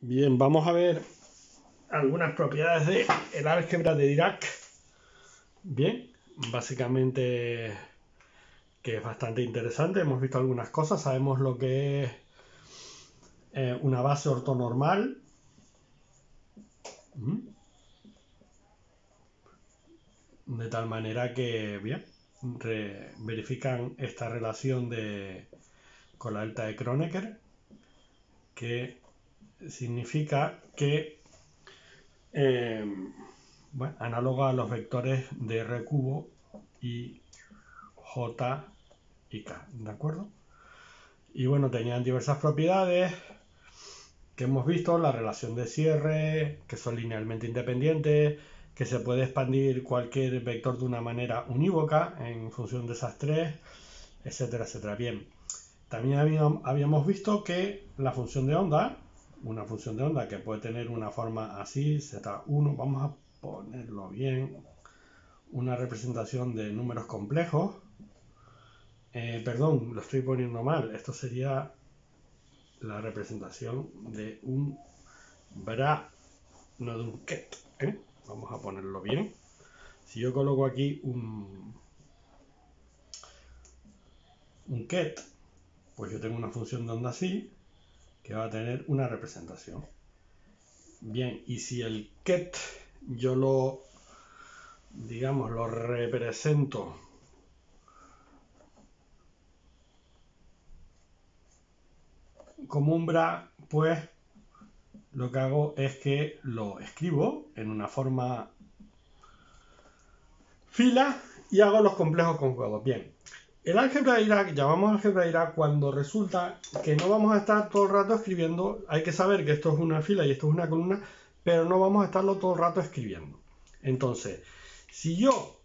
Bien, vamos a ver algunas propiedades del el álgebra de Dirac. Bien, básicamente que es bastante interesante. Hemos visto algunas cosas, sabemos lo que es eh, una base ortonormal. ¿Mm? De tal manera que, bien, verifican esta relación de, con la delta de Kronecker, que significa que, eh, bueno, análoga a los vectores de R cubo y J y K, ¿de acuerdo? Y bueno, tenían diversas propiedades que hemos visto, la relación de cierre, que son linealmente independientes, que se puede expandir cualquier vector de una manera unívoca en función de esas tres, etcétera, etcétera. Bien, también habíamos visto que la función de onda una función de onda que puede tener una forma así, z1, vamos a ponerlo bien, una representación de números complejos. Eh, perdón, lo estoy poniendo mal, esto sería la representación de un bra, no de un ket. ¿eh? Vamos a ponerlo bien. Si yo coloco aquí un, un ket, pues yo tengo una función de onda así, que va a tener una representación. Bien, y si el ket yo lo, digamos, lo represento como un bra, pues lo que hago es que lo escribo en una forma fila y hago los complejos conjugados. Bien, el álgebra de Dirac, llamamos álgebra de Dirac cuando resulta que no vamos a estar todo el rato escribiendo, hay que saber que esto es una fila y esto es una columna, pero no vamos a estarlo todo el rato escribiendo. Entonces, si yo,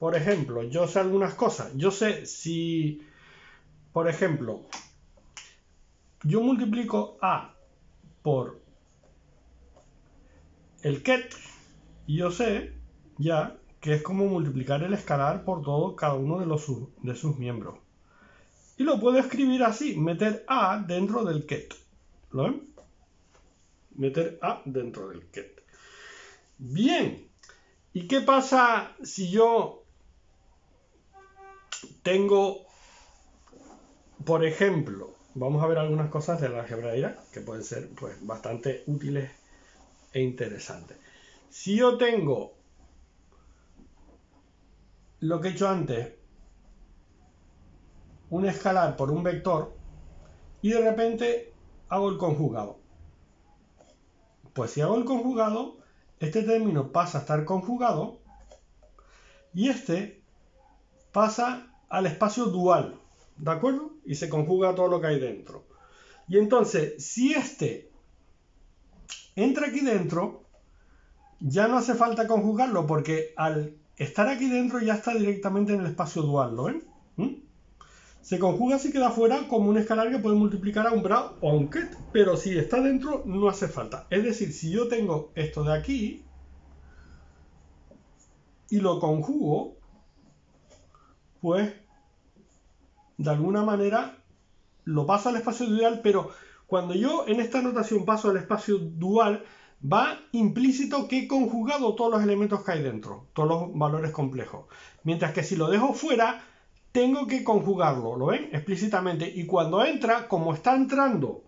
por ejemplo, yo sé algunas cosas, yo sé si, por ejemplo, yo multiplico A por el ket, yo sé ya que es como multiplicar el escalar por todo cada uno de, los, de sus miembros. Y lo puedo escribir así, meter A dentro del ket. ¿Lo ven? Meter A dentro del ket. Bien. ¿Y qué pasa si yo tengo, por ejemplo, vamos a ver algunas cosas de la álgebra que pueden ser pues, bastante útiles e interesantes. Si yo tengo lo que he hecho antes, un escalar por un vector, y de repente hago el conjugado. Pues si hago el conjugado, este término pasa a estar conjugado y este pasa al espacio dual, ¿de acuerdo? Y se conjuga todo lo que hay dentro. Y entonces, si este entra aquí dentro, ya no hace falta conjugarlo porque al estar aquí dentro ya está directamente en el espacio dual, ¿lo ven? ¿Mm? Se conjuga si queda fuera como un escalar que puede multiplicar a un bra o a un ket, pero si está dentro no hace falta. Es decir, si yo tengo esto de aquí y lo conjugo, pues de alguna manera lo paso al espacio dual, pero cuando yo en esta notación paso al espacio dual, va implícito que he conjugado todos los elementos que hay dentro, todos los valores complejos. Mientras que si lo dejo fuera, tengo que conjugarlo, ¿lo ven? Explícitamente. Y cuando entra, como está entrando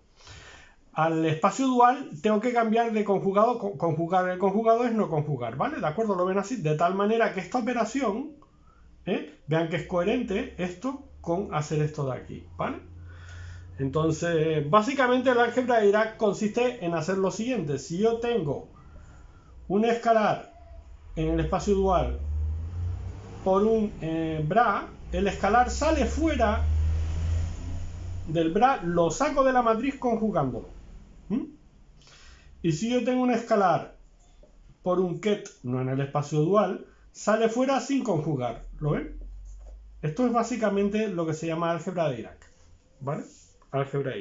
al espacio dual, tengo que cambiar de conjugado. Conjugar el conjugado es no conjugar, ¿vale? ¿De acuerdo? Lo ven así. De tal manera que esta operación, ¿eh? vean que es coherente esto con hacer esto de aquí, ¿vale? Entonces, básicamente el álgebra de Dirac consiste en hacer lo siguiente. Si yo tengo un escalar en el espacio dual por un eh, bra, el escalar sale fuera del bra, lo saco de la matriz conjugándolo. ¿Mm? Y si yo tengo un escalar por un ket, no en el espacio dual, sale fuera sin conjugar. ¿Lo ven? Esto es básicamente lo que se llama álgebra de Dirac. ¿Vale? Álgebra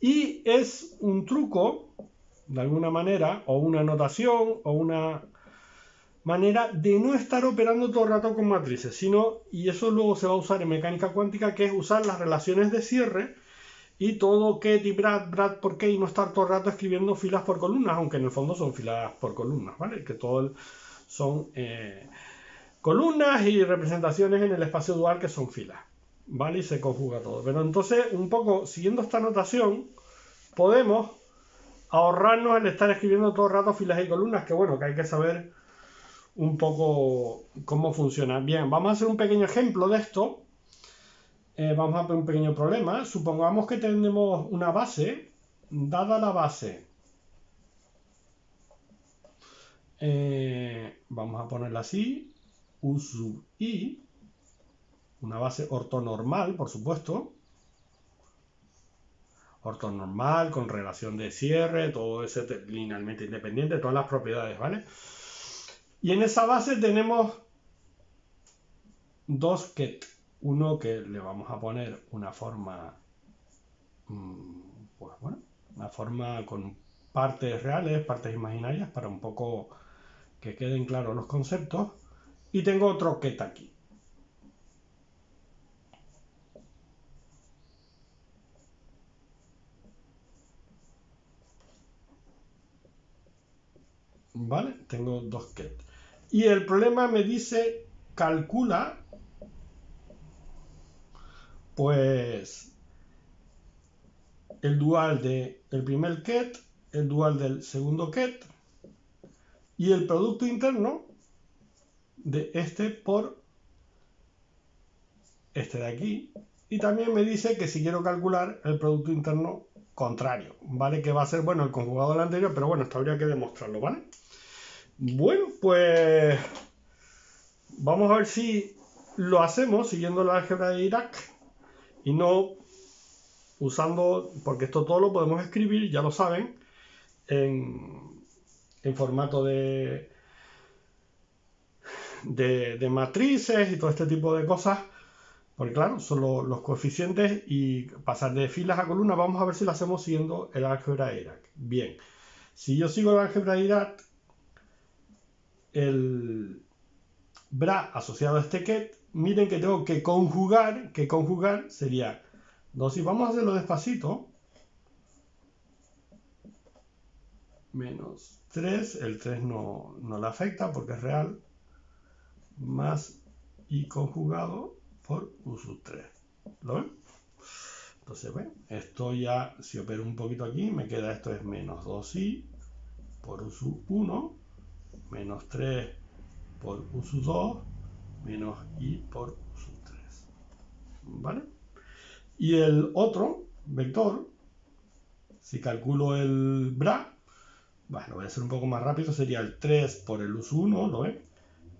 Y es un truco, de alguna manera, o una notación, o una manera de no estar operando todo el rato con matrices, sino, y eso luego se va a usar en mecánica cuántica, que es usar las relaciones de cierre y todo Ket y Brad, Brad por qué y no estar todo el rato escribiendo filas por columnas, aunque en el fondo son filas por columnas, ¿vale? Que todo son eh, columnas y representaciones en el espacio dual que son filas, ¿vale? Y se conjuga todo. Pero entonces, un poco siguiendo esta notación, podemos ahorrarnos el estar escribiendo todo el rato filas y columnas, que bueno, que hay que saber un poco cómo funciona. Bien, vamos a hacer un pequeño ejemplo de esto. Eh, vamos a ver un pequeño problema. Supongamos que tenemos una base, dada la base, eh, vamos a ponerla así, U sub i, una base ortonormal, por supuesto, ortonormal, con relación de cierre, todo ese linealmente independiente, todas las propiedades, ¿vale? Y en esa base tenemos dos ket. Uno que le vamos a poner una forma, mm, pues bueno, una forma con partes reales, partes imaginarias, para un poco que queden claros los conceptos. Y tengo otro ket aquí. ¿Vale? Tengo dos ket. Y el problema me dice, calcula, pues, el dual del el primer ket, el dual del segundo ket y el producto interno de este por este de aquí. Y también me dice que si quiero calcular el producto interno contrario, ¿vale? Que va a ser, bueno, el conjugado del anterior, pero bueno, esto habría que demostrarlo, ¿vale? Bueno, pues vamos a ver si lo hacemos siguiendo la álgebra de Irak y no usando, porque esto todo lo podemos escribir, ya lo saben, en, formato de, de, matrices y todo este tipo de cosas. Porque claro, son los, coeficientes y pasar de filas a columnas. Vamos a ver si lo hacemos siguiendo el álgebra Irak. Bien, si yo sigo el álgebra Irak, el bra asociado a este ket, miren que tengo que conjugar, que conjugar sería 2 y vamos a hacerlo despacito. Menos 3, el 3 no, no le afecta porque es real, más y conjugado por u sub 3. ¿Lo ven? Entonces, ven, esto ya, si opero un poquito aquí, me queda esto es menos 2i por u sub 1 menos 3 por u sub 2 menos i por u sub 3. ¿Vale? Y el otro vector, si calculo el bra, bueno, voy a hacer un poco más rápido, sería el 3 por el u sub 1, ¿lo ven?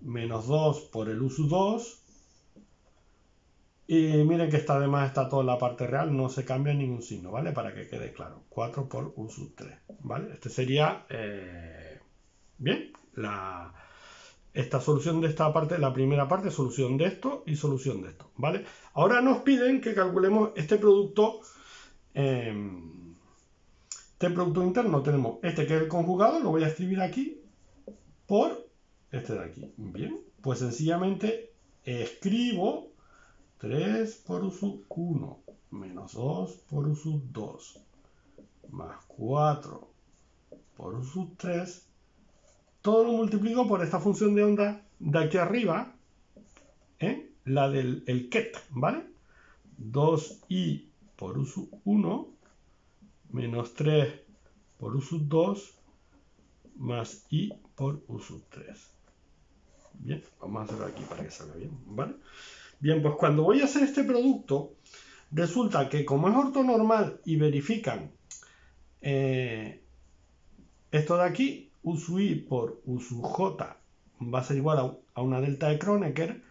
Menos 2 por el u sub 2. Y miren que está además está toda la parte real, no se cambia ningún signo, ¿vale? Para que quede claro. 4 por u sub 3, ¿vale? Este sería, eh, bien, la, esta solución de esta parte, la primera parte, solución de esto y solución de esto, ¿vale? Ahora nos piden que calculemos este producto, em, este producto interno, tenemos este que es el conjugado, lo voy a escribir aquí, por este de aquí, bien, pues sencillamente escribo 3 por sub 1 menos 2 por u sub 2 más 4 por u sub 3 todo lo multiplico por esta función de onda de aquí arriba, ¿eh? la del el ket, ¿vale? 2i por u sub 1 menos 3 por u sub 2 más i por u sub 3. Bien, vamos a hacerlo aquí para que salga bien, ¿vale? Bien, pues cuando voy a hacer este producto, resulta que como es ortonormal y verifican eh, esto de aquí, U sub i por U sub j va a ser igual a, una delta de Kronecker,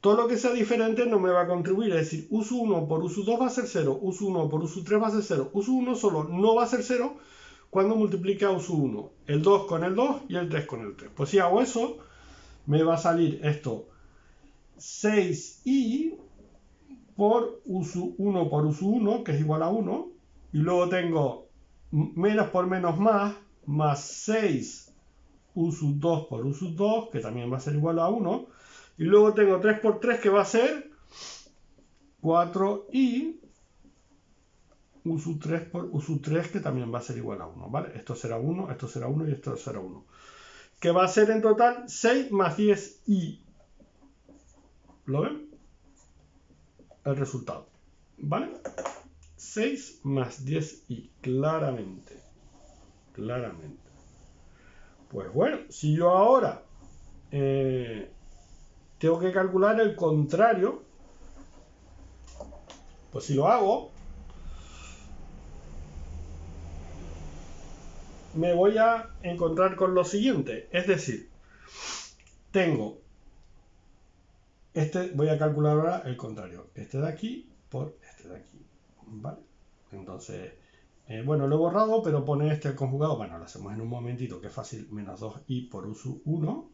todo lo que sea diferente no me va a contribuir. Es decir, U sub 1 por U sub 2 va a ser 0, U sub 1 por U sub 3 va a ser 0, U sub 1 solo no va a ser 0 cuando multiplique a U sub 1. El 2 con el 2 y el 3 con el 3. Pues si hago eso, me va a salir esto 6i por U sub 1 por U sub 1, que es igual a 1. Y luego tengo menos por menos más, más 6 u sub 2 por u sub 2, que también va a ser igual a 1. Y luego tengo 3 por 3, que va a ser 4i u sub 3 por u sub 3, que también va a ser igual a 1, ¿vale? Esto será 1, esto será 1 y esto será 1. Que va a ser en total 6 más 10i. ¿Lo ven? El resultado, ¿vale? 6 más 10i, claramente. Claramente. Pues bueno, si yo ahora eh, tengo que calcular el contrario, pues si lo hago, me voy a encontrar con lo siguiente. Es decir, tengo este, voy a calcular ahora el contrario. Este de aquí por este de aquí. ¿Vale? Entonces, eh, bueno, lo he borrado, pero pone este conjugado. Bueno, lo hacemos en un momentito, que es fácil. Menos 2i por u sub 1.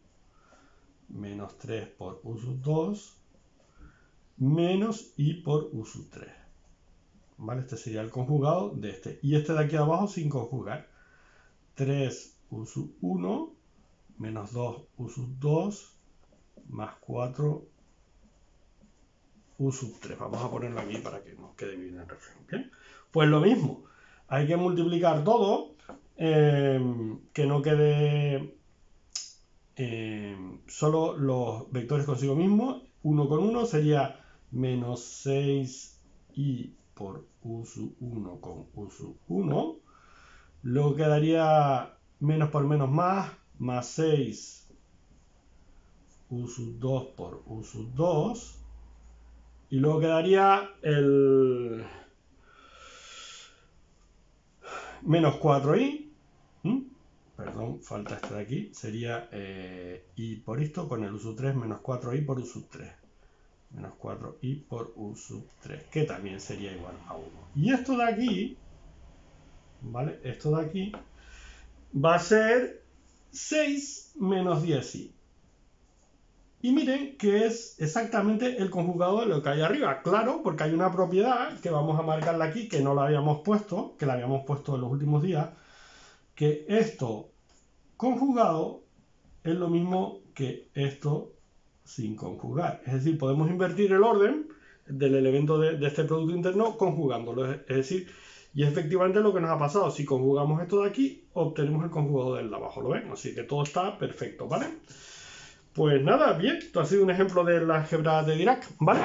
Menos 3 por u sub 2. Menos i por u sub 3. ¿Vale? Este sería el conjugado de este. Y este de aquí abajo sin conjugar. 3 u sub 1 menos 2 u sub 2 más 4 u sub 3. Vamos a ponerlo aquí para que nos quede bien el reflejo. Bien, pues lo mismo. Hay que multiplicar todo, em, que no quede em, solo los vectores consigo mismo. 1 con 1 sería menos 6i por u sub 1 con u sub 1 Luego quedaría menos por menos más, más 6 u sub 2 por u sub 2. Y luego quedaría el menos 4i. Perdón, falta este de aquí. Sería eh, i por esto con el u sub 3 menos 4i por u sub 3. Menos 4i por u sub 3, que también sería igual a 1. Y esto de aquí ¿vale? Esto de aquí va a ser 6 menos 10i. Y miren que es exactamente el conjugado de lo que hay arriba. Claro, porque hay una propiedad que vamos a marcarla aquí, que no la habíamos puesto, que la habíamos puesto en los últimos días, que esto conjugado es lo mismo que esto sin conjugar. Es decir, podemos invertir el orden del elemento de, este producto interno conjugándolo. Es decir, y efectivamente lo que nos ha pasado. Si conjugamos esto de aquí, obtenemos el conjugado del de abajo. ¿Lo ven? Así que todo está perfecto, ¿vale? Pues nada, bien. Esto ha sido un ejemplo de la álgebra de Dirac, ¿vale?